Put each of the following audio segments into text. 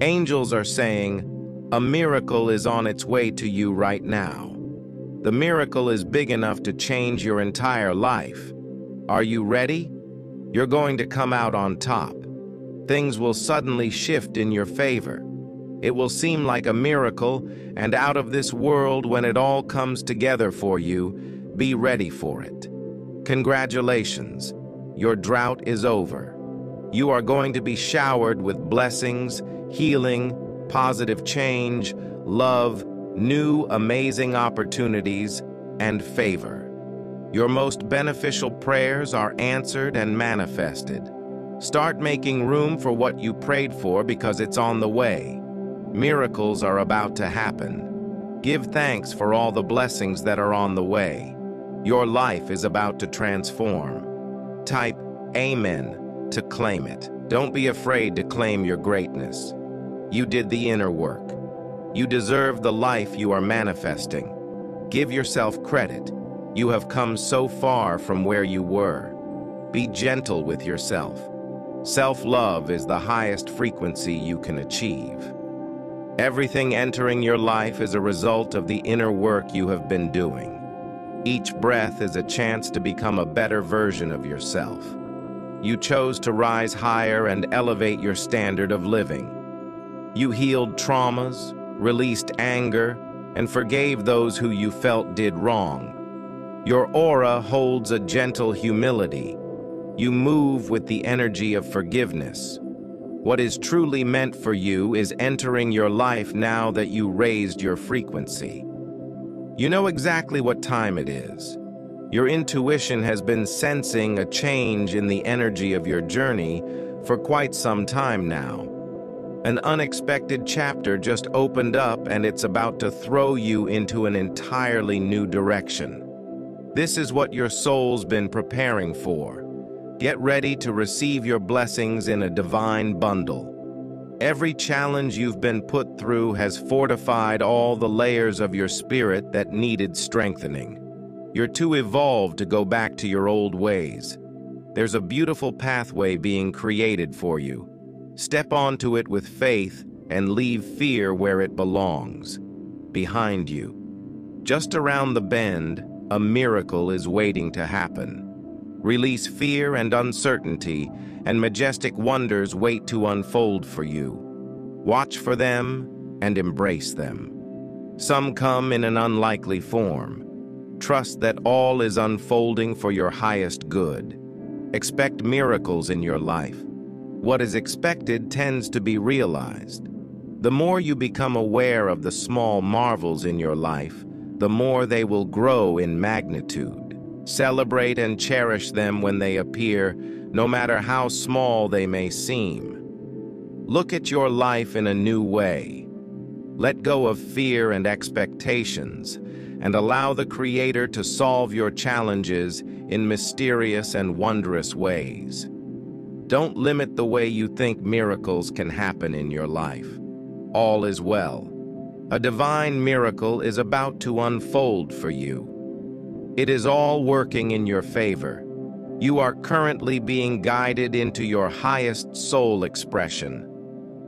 Angels are saying, a miracle is on its way to you right now. The miracle is big enough to change your entire life. Are you ready? You're going to come out on top. Things will suddenly shift in your favor. It will seem like a miracle and out of this world when it all comes together for you. Be ready for it. Congratulations. Your drought is over. You are going to be showered with blessings, healing, positive change, love, new amazing opportunities, and favor. Your most beneficial prayers are answered and manifested. Start making room for what you prayed for because it's on the way. Miracles are about to happen. Give thanks for all the blessings that are on the way. Your life is about to transform. Type Amen to claim it. Don't be afraid to claim your greatness. You did the inner work. You deserve the life you are manifesting. Give yourself credit. You have come so far from where you were. Be gentle with yourself. Self-love is the highest frequency you can achieve. Everything entering your life is a result of the inner work you have been doing. Each breath is a chance to become a better version of yourself. You chose to rise higher and elevate your standard of living. You healed traumas, released anger, and forgave those who you felt did wrong. Your aura holds a gentle humility. You move with the energy of forgiveness. What is truly meant for you is entering your life now that you raised your frequency. You know exactly what time it is. Your intuition has been sensing a change in the energy of your journey for quite some time now. An unexpected chapter just opened up and it's about to throw you into an entirely new direction. This is what your soul's been preparing for. Get ready to receive your blessings in a divine bundle. Every challenge you've been put through has fortified all the layers of your spirit that needed strengthening. You're too evolved to go back to your old ways. There's a beautiful pathway being created for you. Step onto it with faith and leave fear where it belongs, behind you. Just around the bend, a miracle is waiting to happen. Release fear and uncertainty, and majestic wonders wait to unfold for you. Watch for them and embrace them. Some come in an unlikely form. Trust that all is unfolding for your highest good. Expect miracles in your life. What is expected tends to be realized. The more you become aware of the small marvels in your life, the more they will grow in magnitude. Celebrate and cherish them when they appear, no matter how small they may seem. Look at your life in a new way. Let go of fear and expectations, and allow the Creator to solve your challenges in mysterious and wondrous ways. Don't limit the way you think miracles can happen in your life. All is well. A divine miracle is about to unfold for you. It is all working in your favor. You are currently being guided into your highest soul expression.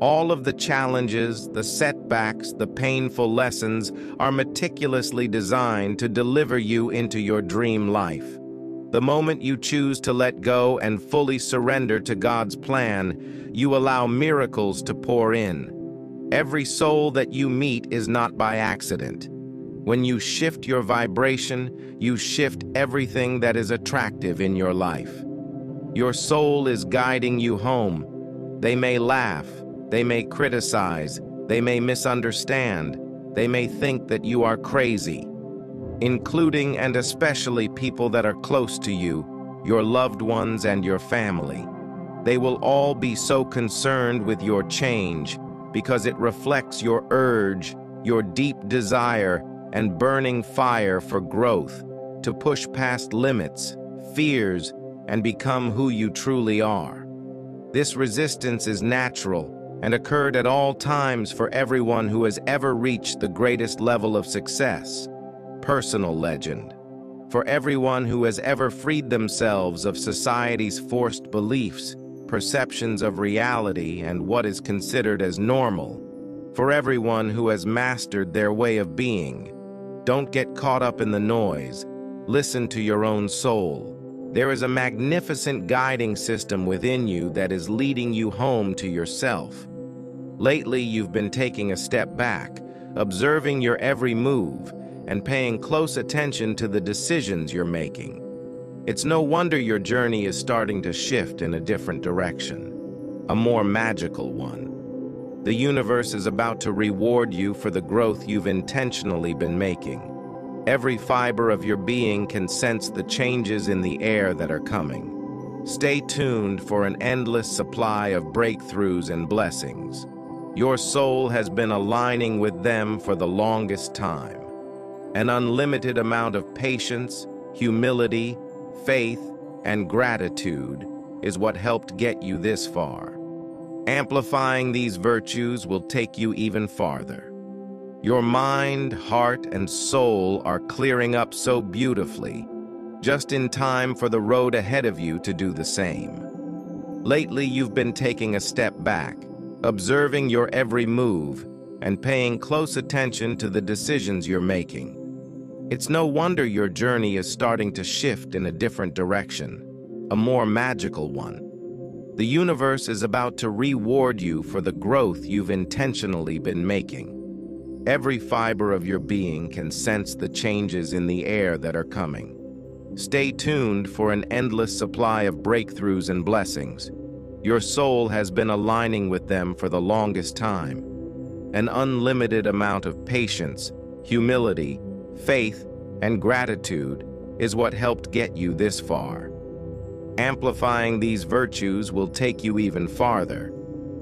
All of the challenges, the setbacks, the painful lessons are meticulously designed to deliver you into your dream life. The moment you choose to let go and fully surrender to God's plan, you allow miracles to pour in. Every soul that you meet is not by accident. When you shift your vibration, you shift everything that is attractive in your life. Your soul is guiding you home. They may laugh, they may criticize, they may misunderstand, they may think that you are crazy, including and especially people that are close to you, your loved ones and your family. They will all be so concerned with your change because it reflects your urge, your deep desire, and burning fire for growth, to push past limits, fears, and become who you truly are. This resistance is natural and occurred at all times for everyone who has ever reached the greatest level of success. Personal legend. For everyone who has ever freed themselves of society's forced beliefs, perceptions of reality, and what is considered as normal. For everyone who has mastered their way of being, don't get caught up in the noise. Listen to your own soul. There is a magnificent guiding system within you that is leading you home to yourself. Lately, you've been taking a step back, observing your every move, and paying close attention to the decisions you're making. It's no wonder your journey is starting to shift in a different direction, a more magical one. The universe is about to reward you for the growth you've intentionally been making. Every fiber of your being can sense the changes in the air that are coming. Stay tuned for an endless supply of breakthroughs and blessings. Your soul has been aligning with them for the longest time. An unlimited amount of patience, humility, faith, and gratitude is what helped get you this far. Amplifying these virtues will take you even farther. Your mind, heart, and soul are clearing up so beautifully, just in time for the road ahead of you to do the same. Lately, you've been taking a step back, observing your every move, and paying close attention to the decisions you're making. It's no wonder your journey is starting to shift in a different direction, a more magical one. The universe is about to reward you for the growth you've intentionally been making. Every fiber of your being can sense the changes in the air that are coming. Stay tuned for an endless supply of breakthroughs and blessings. Your soul has been aligning with them for the longest time. An unlimited amount of patience, humility, faith, and gratitude is what helped get you this far. Amplifying these virtues will take you even farther.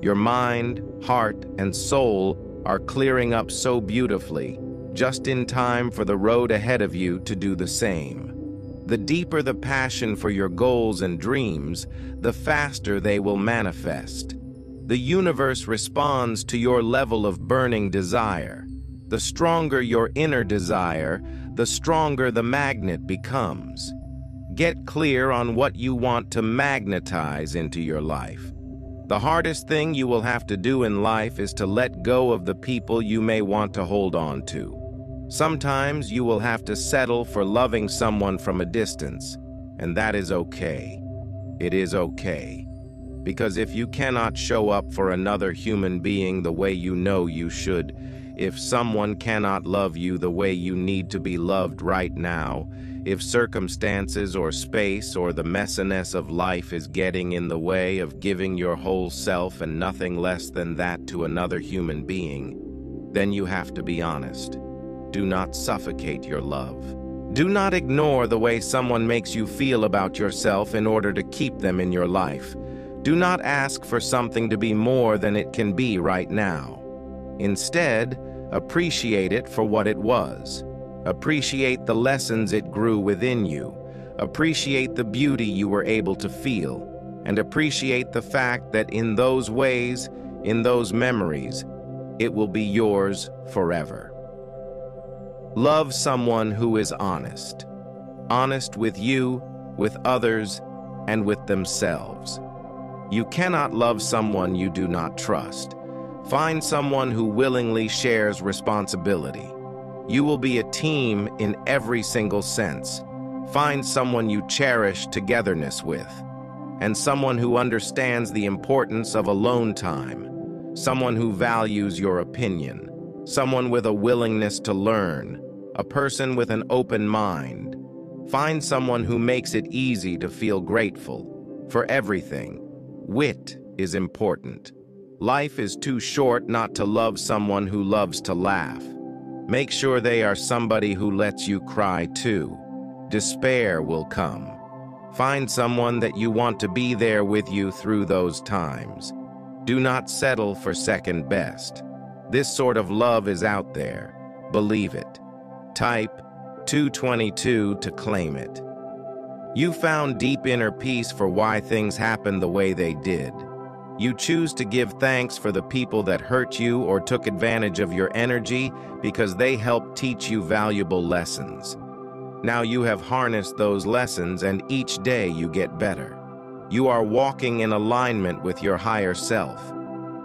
Your mind, heart, and soul are clearing up so beautifully, just in time for the road ahead of you to do the same. The deeper the passion for your goals and dreams, the faster they will manifest. The universe responds to your level of burning desire. The stronger your inner desire, the stronger the magnet becomes. Get clear on what you want to magnetize into your life. The hardest thing you will have to do in life is to let go of the people you may want to hold on to. Sometimes you will have to settle for loving someone from a distance, and that is okay. It is okay. Because if you cannot show up for another human being the way you know you should, if someone cannot love you the way you need to be loved right now, if circumstances or space or the messiness of life is getting in the way of giving your whole self and nothing less than that to another human being, then you have to be honest. Do not suffocate your love. Do not ignore the way someone makes you feel about yourself in order to keep them in your life. Do not ask for something to be more than it can be right now. Instead, appreciate it for what it was. Appreciate the lessons it grew within you. Appreciate the beauty you were able to feel. And appreciate the fact that in those ways, in those memories, it will be yours forever. Love someone who is honest. Honest with you, with others, and with themselves. You cannot love someone you do not trust. Find someone who willingly shares responsibility. You will be a team in every single sense. Find someone you cherish togetherness with, and someone who understands the importance of alone time, someone who values your opinion, someone with a willingness to learn, a person with an open mind. Find someone who makes it easy to feel grateful for everything. Wit is important. Life is too short not to love someone who loves to laugh. Make sure they are somebody who lets you cry too. Despair will come. Find someone that you want to be there with you through those times. Do not settle for second best. This sort of love is out there. Believe it. Type 222 to claim it. You found deep inner peace for why things happened the way they did. You choose to give thanks for the people that hurt you or took advantage of your energy because they helped teach you valuable lessons. Now you have harnessed those lessons and each day you get better. You are walking in alignment with your higher self.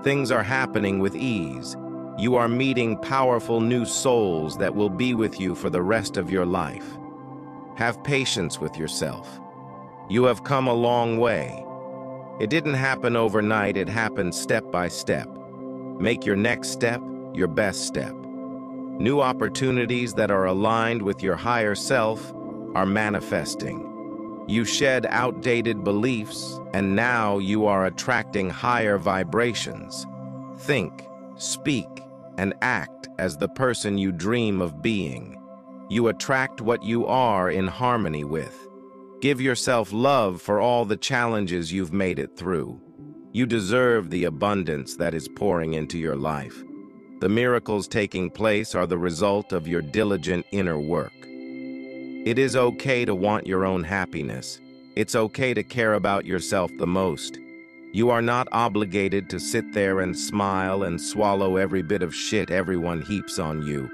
Things are happening with ease. You are meeting powerful new souls that will be with you for the rest of your life. Have patience with yourself. You have come a long way. It didn't happen overnight, it happened step by step. Make your next step your best step. New opportunities that are aligned with your higher self are manifesting. You shed outdated beliefs, and now you are attracting higher vibrations. Think, speak, and act as the person you dream of being. You attract what you are in harmony with. Give yourself love for all the challenges you've made it through. You deserve the abundance that is pouring into your life. The miracles taking place are the result of your diligent inner work. It is okay to want your own happiness. It's okay to care about yourself the most. You are not obligated to sit there and smile and swallow every bit of shit everyone heaps on you.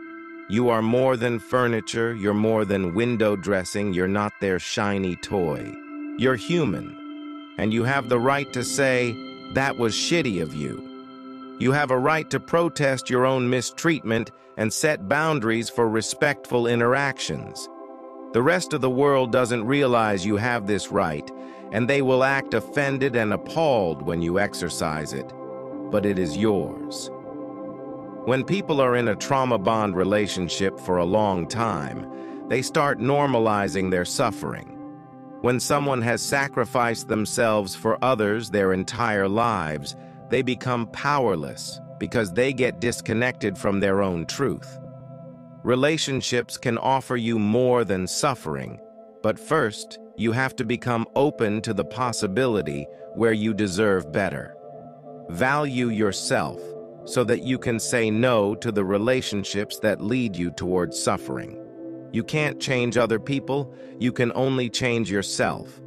You are more than furniture, you're more than window dressing, you're not their shiny toy. You're human, and you have the right to say, that was shitty of you. You have a right to protest your own mistreatment and set boundaries for respectful interactions. The rest of the world doesn't realize you have this right, and they will act offended and appalled when you exercise it. But it is yours. When people are in a trauma bond relationship for a long time, they start normalizing their suffering. When someone has sacrificed themselves for others their entire lives, they become powerless because they get disconnected from their own truth. Relationships can offer you more than suffering, but first, you have to become open to the possibility where you deserve better. Value yourself so that you can say no to the relationships that lead you towards suffering. You can't change other people, you can only change yourself.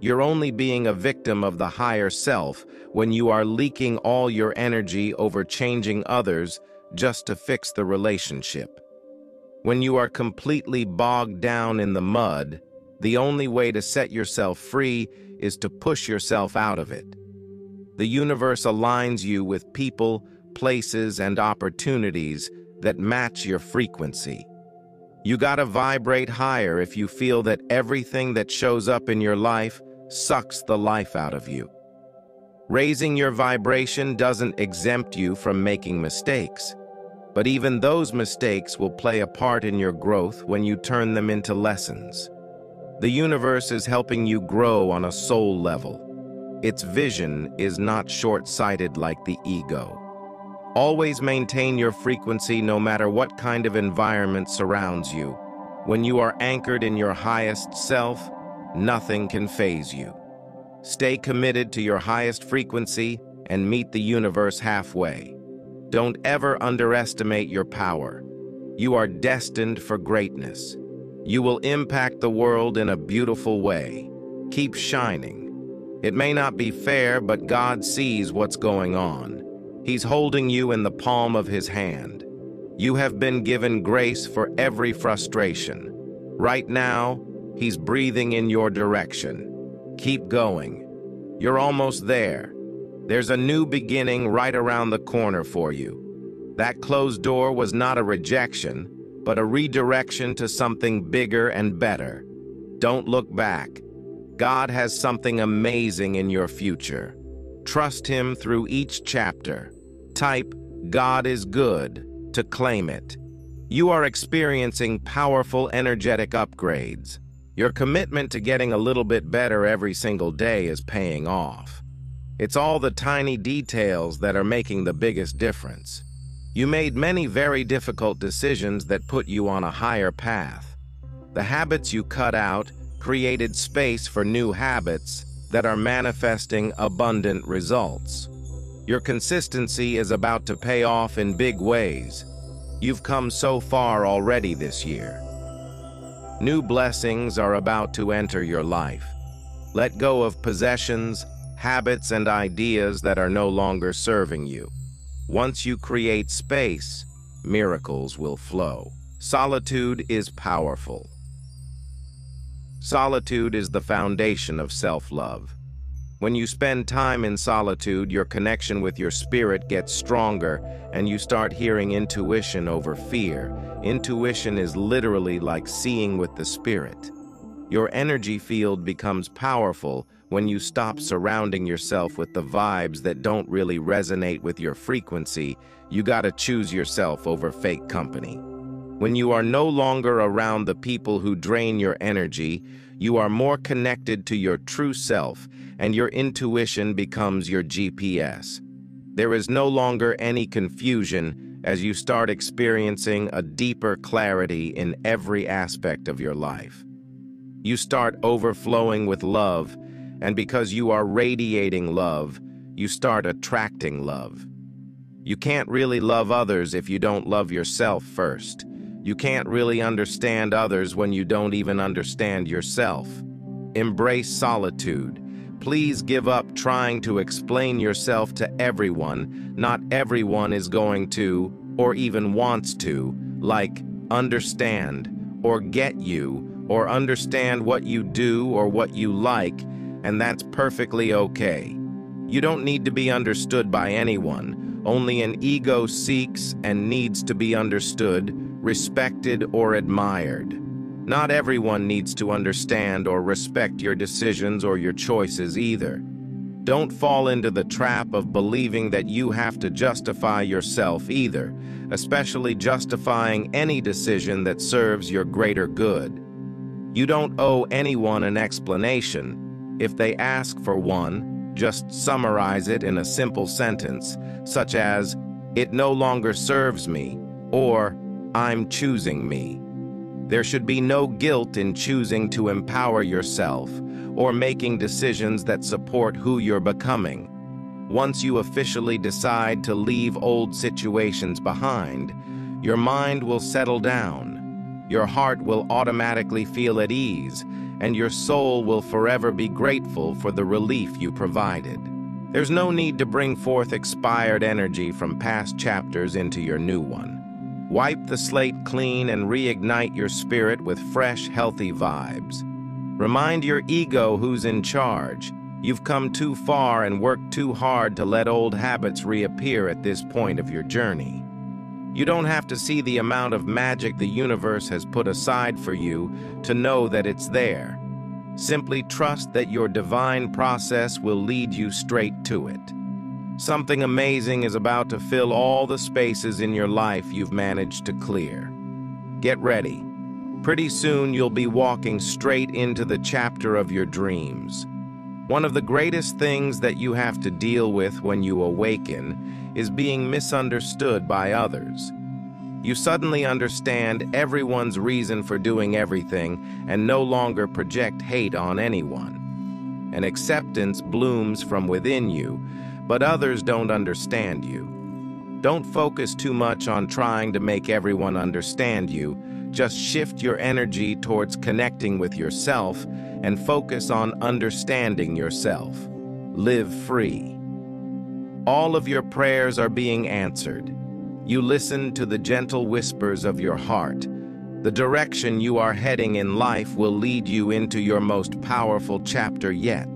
You're only being a victim of the higher self when you are leaking all your energy over changing others just to fix the relationship. When you are completely bogged down in the mud, the only way to set yourself free is to push yourself out of it. The universe aligns you with people, places, and opportunities that match your frequency. You gotta vibrate higher if you feel that everything that shows up in your life sucks the life out of you. Raising your vibration doesn't exempt you from making mistakes. But even those mistakes will play a part in your growth when you turn them into lessons. The universe is helping you grow on a soul level. Its vision is not short-sighted like the ego. Always maintain your frequency no matter what kind of environment surrounds you. When you are anchored in your highest self, nothing can faze you. Stay committed to your highest frequency and meet the universe halfway. Don't ever underestimate your power. You are destined for greatness. You will impact the world in a beautiful way. Keep shining. It may not be fair, but God sees what's going on. He's holding you in the palm of his hand. You have been given grace for every frustration. Right now, he's breathing in your direction. Keep going. You're almost there. There's a new beginning right around the corner for you. That closed door was not a rejection, but a redirection to something bigger and better. Don't look back. God has something amazing in your future. Trust Him through each chapter. Type, God is good, to claim it. You are experiencing powerful energetic upgrades. Your commitment to getting a little bit better every single day is paying off. It's all the tiny details that are making the biggest difference. You made many very difficult decisions that put you on a higher path. The habits you cut out created space for new habits that are manifesting abundant results. Your consistency is about to pay off in big ways. You've come so far already this year. New blessings are about to enter your life. Let go of possessions, habits and ideas that are no longer serving you. Once you create space, miracles will flow. Solitude is powerful. Solitude is the foundation of self-love. When you spend time in solitude, your connection with your spirit gets stronger and you start hearing intuition over fear. Intuition is literally like seeing with the spirit. Your energy field becomes powerful when you stop surrounding yourself with the vibes that don't really resonate with your frequency. You gotta choose yourself over fake company. When you are no longer around the people who drain your energy, you are more connected to your true self and your intuition becomes your GPS. There is no longer any confusion as you start experiencing a deeper clarity in every aspect of your life. You start overflowing with love, and because you are radiating love, you start attracting love. You can't really love others if you don't love yourself first. You can't really understand others when you don't even understand yourself. Embrace solitude. Please give up trying to explain yourself to everyone. Not everyone is going to, or even wants to, like, understand, or get you, or understand what you do or what you like, and that's perfectly okay. You don't need to be understood by anyone. Only an ego seeks and needs to be understood respected, or admired. Not everyone needs to understand or respect your decisions or your choices either. Don't fall into the trap of believing that you have to justify yourself either, especially justifying any decision that serves your greater good. You don't owe anyone an explanation. If they ask for one, just summarize it in a simple sentence, such as, it no longer serves me, or I'm choosing me. There should be no guilt in choosing to empower yourself or making decisions that support who you're becoming. Once you officially decide to leave old situations behind, your mind will settle down, your heart will automatically feel at ease, and your soul will forever be grateful for the relief you provided. There's no need to bring forth expired energy from past chapters into your new one. Wipe the slate clean and reignite your spirit with fresh, healthy vibes. Remind your ego who's in charge. You've come too far and worked too hard to let old habits reappear at this point of your journey. You don't have to see the amount of magic the universe has put aside for you to know that it's there. Simply trust that your divine process will lead you straight to it. Something amazing is about to fill all the spaces in your life you've managed to clear. Get ready. Pretty soon you'll be walking straight into the chapter of your dreams. One of the greatest things that you have to deal with when you awaken is being misunderstood by others. You suddenly understand everyone's reason for doing everything and no longer project hate on anyone. An acceptance blooms from within you, but others don't understand you. Don't focus too much on trying to make everyone understand you. Just shift your energy towards connecting with yourself and focus on understanding yourself. Live free. All of your prayers are being answered. You listen to the gentle whispers of your heart. The direction you are heading in life will lead you into your most powerful chapter yet.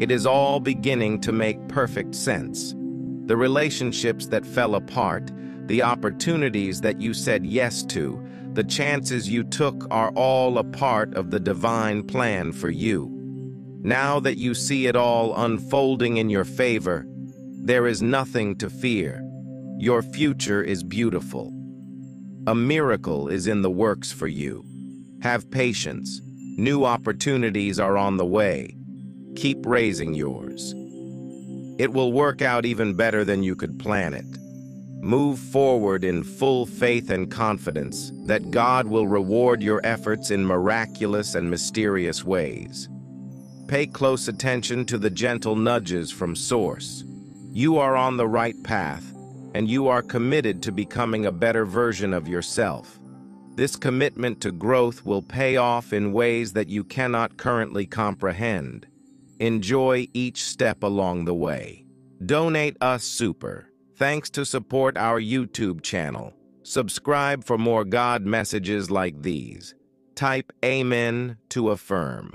It is all beginning to make perfect sense. The relationships that fell apart, the opportunities that you said yes to, the chances you took are all a part of the divine plan for you. Now that you see it all unfolding in your favor, there is nothing to fear. Your future is beautiful. A miracle is in the works for you. Have patience. New opportunities are on the way. Keep raising yours. It will work out even better than you could plan it. Move forward in full faith and confidence that God will reward your efforts in miraculous and mysterious ways. Pay close attention to the gentle nudges from Source. You are on the right path, and you are committed to becoming a better version of yourself. This commitment to growth will pay off in ways that you cannot currently comprehend. Enjoy each step along the way. Donate us super. Thanks to support our YouTube channel. Subscribe for more God messages like these. Type Amen to affirm.